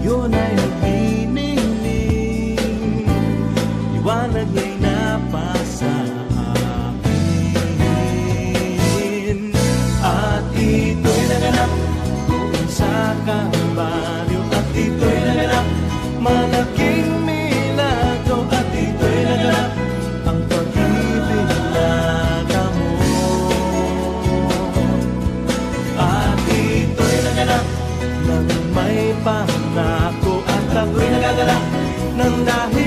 Ngayon ay nang dahil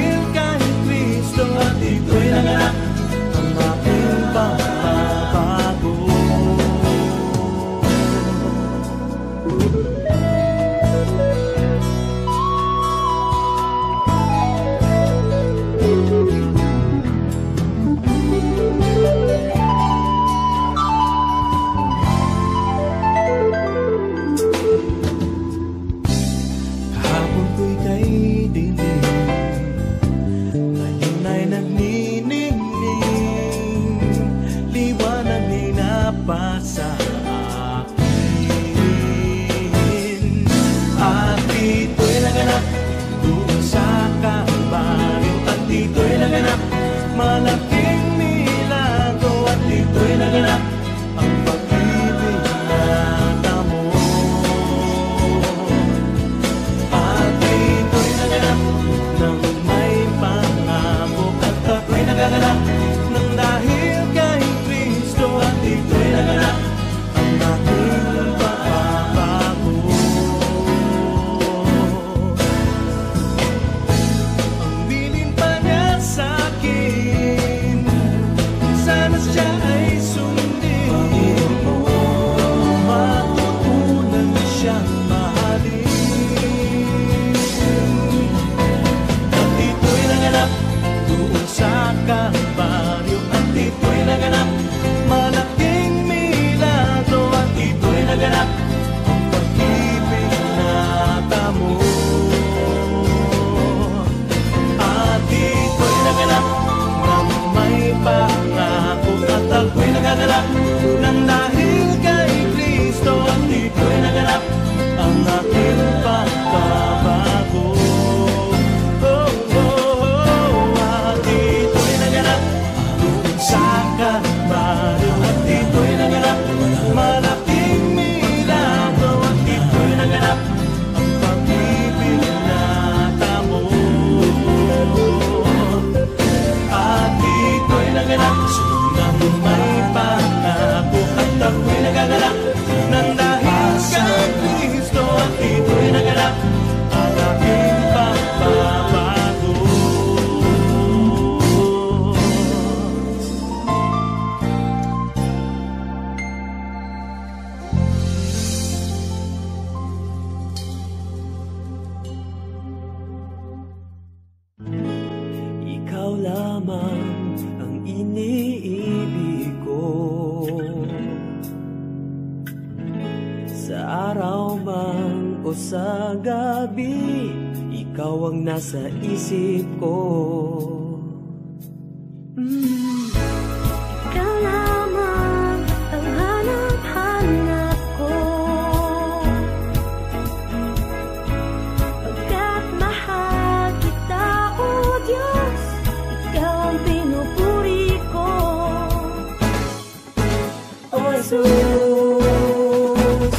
Jesus.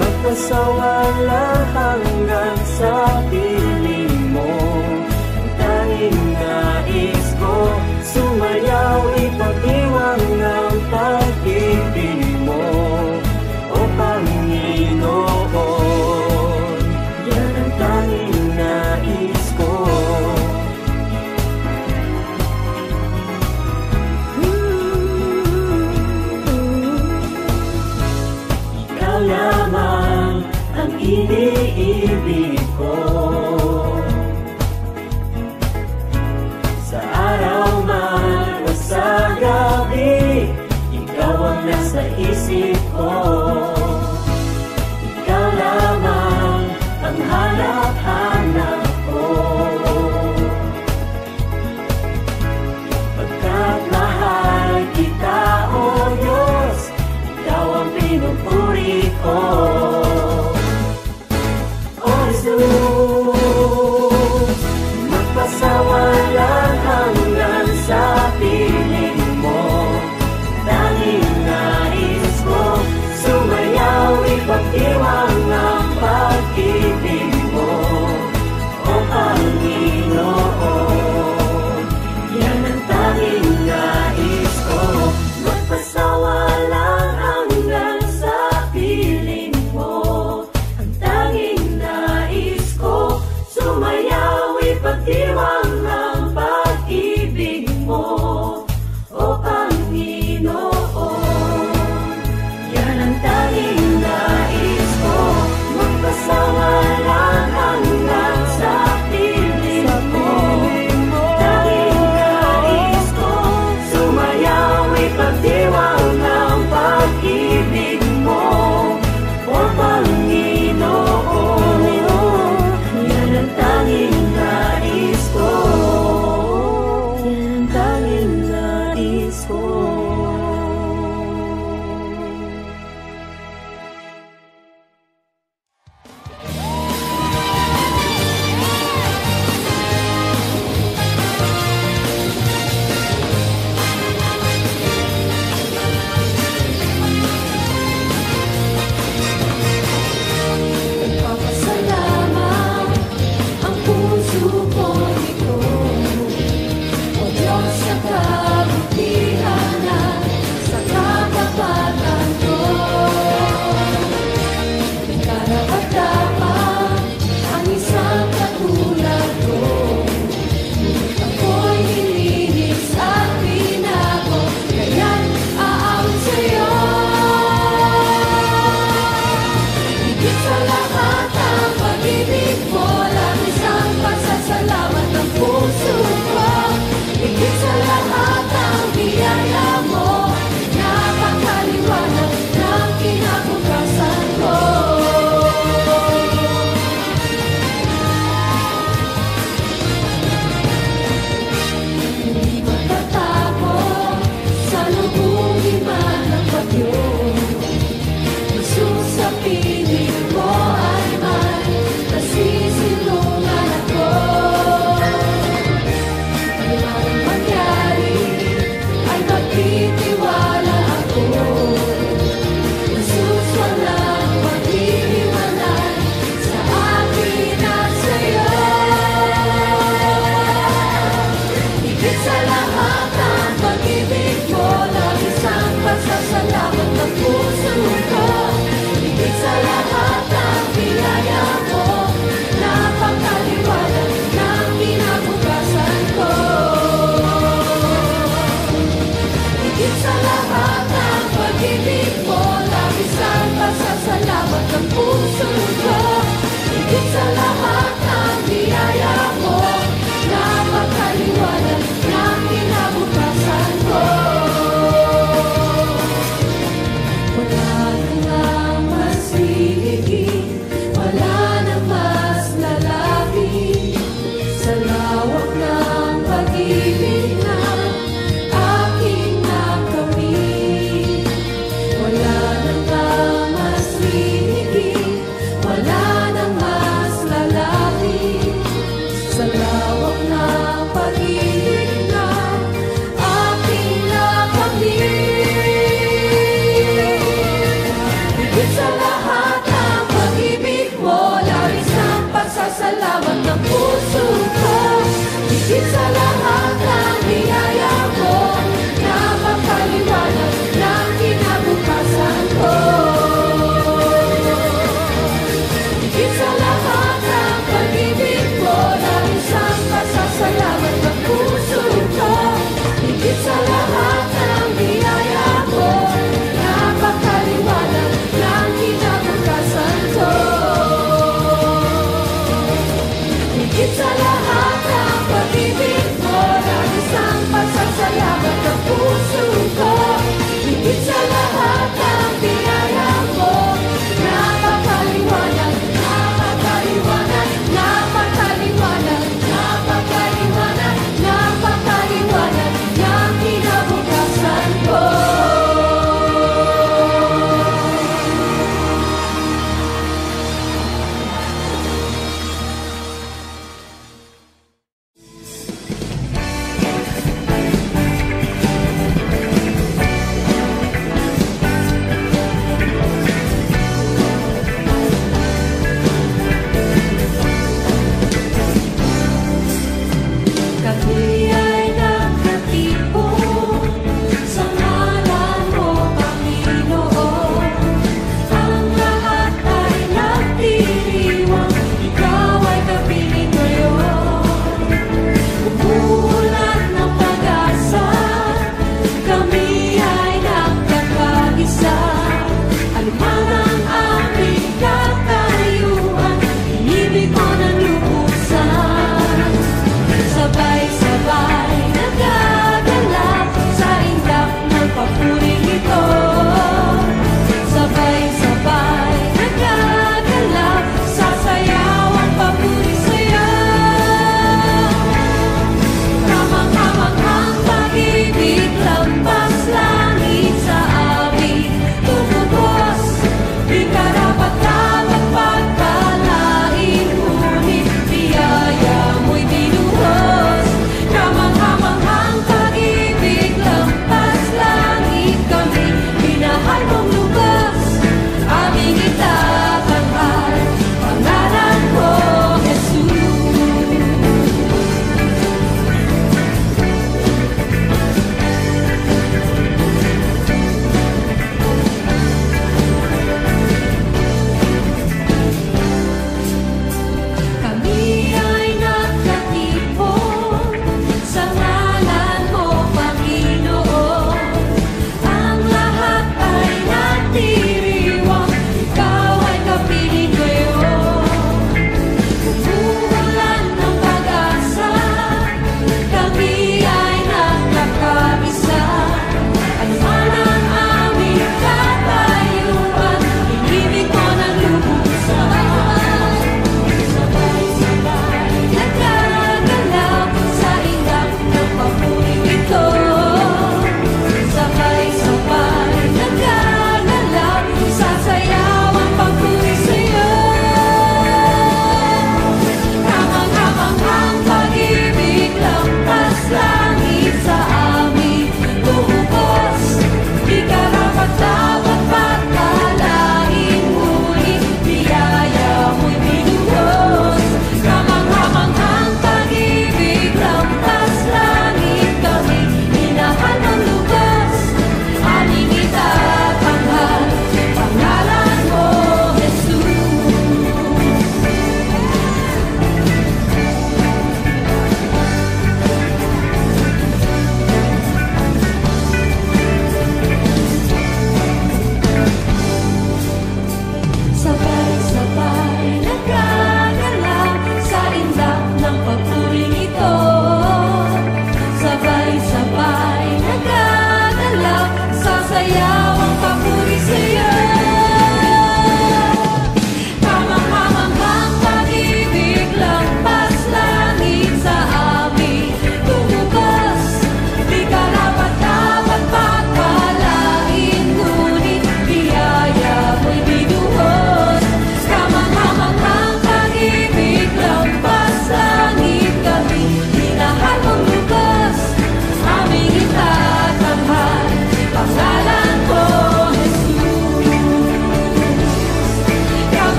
Magpasawala hanggang sa piling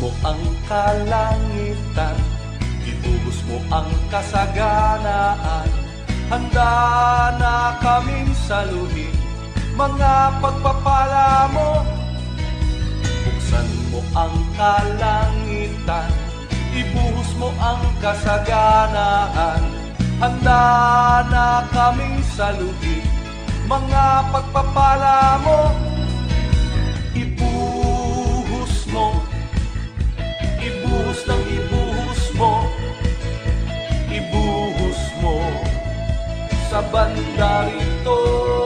mo ang kalangitan Ibuhos mo ang kasaganaan. Handa na kaming saluhin Mga pagpapala mo. Buksan mo ang kalangitan Ibuhos mo ang kasaganaan. Handa na kaming saluhin Mga pagpapala mo. sa banda rito.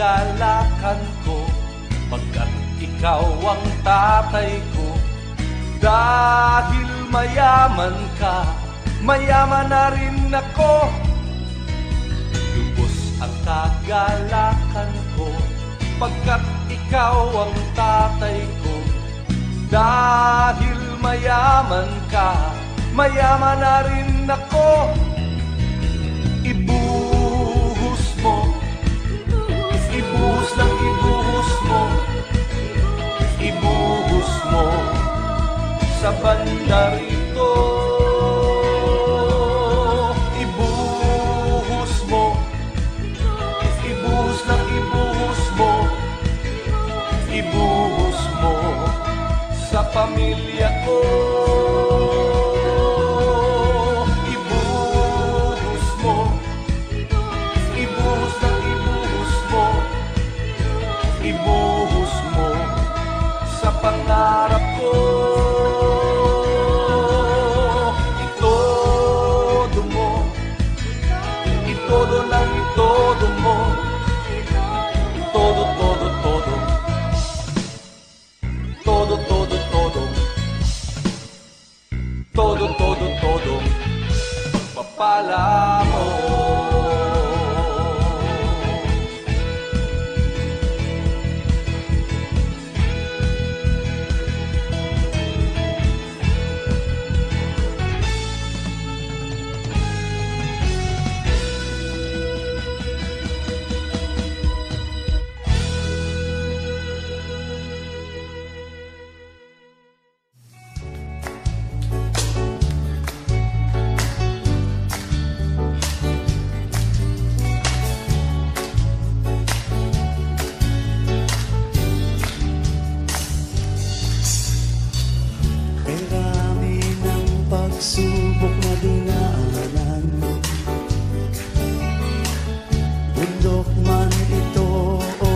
kagalakan ko Pagkat ikaw ang tatay ko. Dahil mayaman ka Mayaman na rin ako. Lubos ang kagalakan ko Pagkat ikaw ang tatay ko. Dahil mayaman ka Mayaman na rin ako. bandari bundok man ito o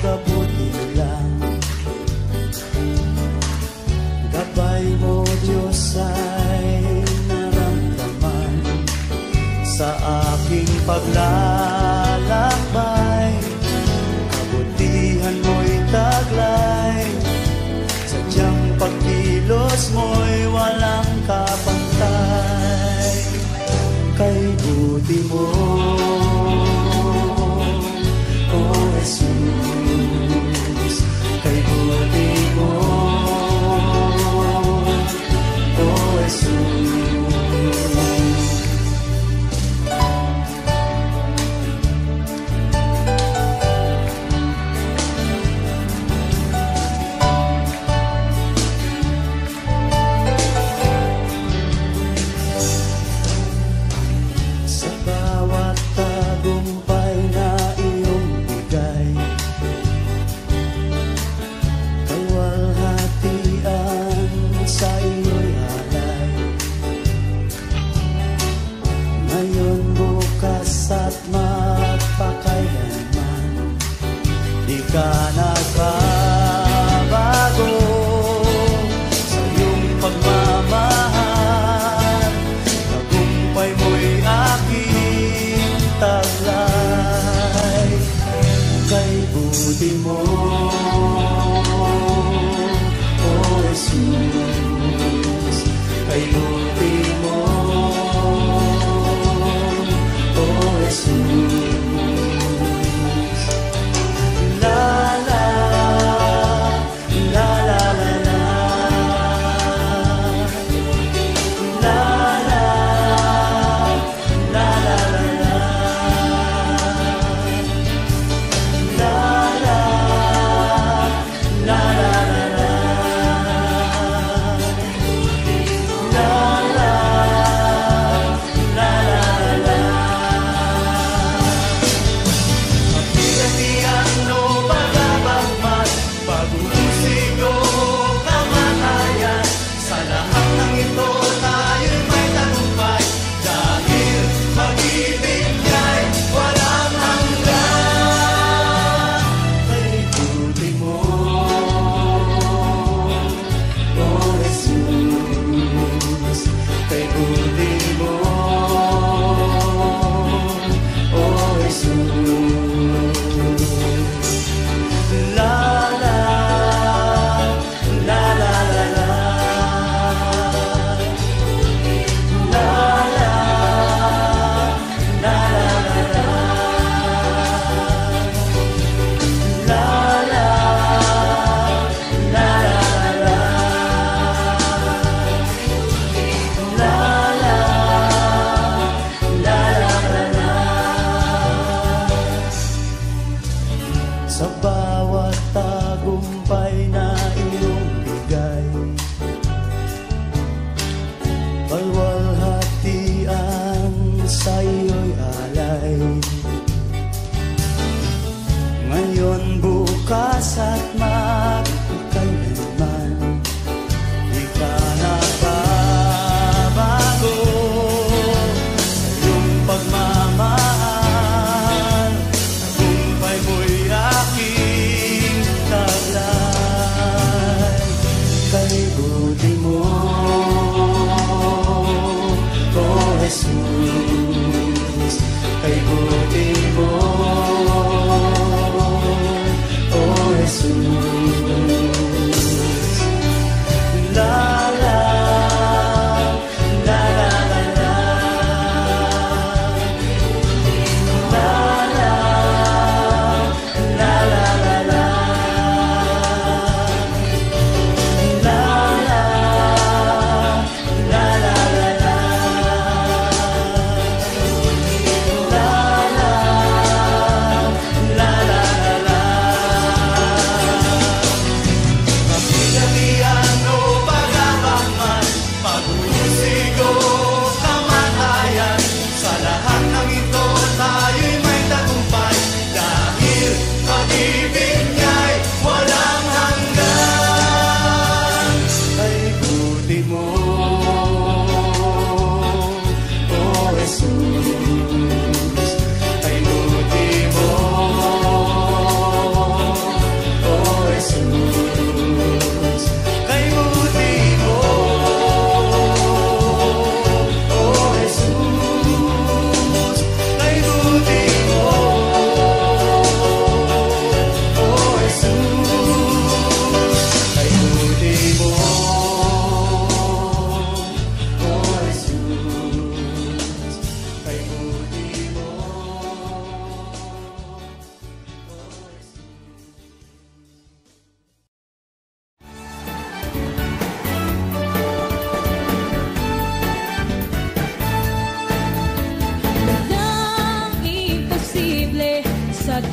gabuti lang Gabay mo Diyos ay naramdaman sa aking paglaan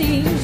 ating Diyos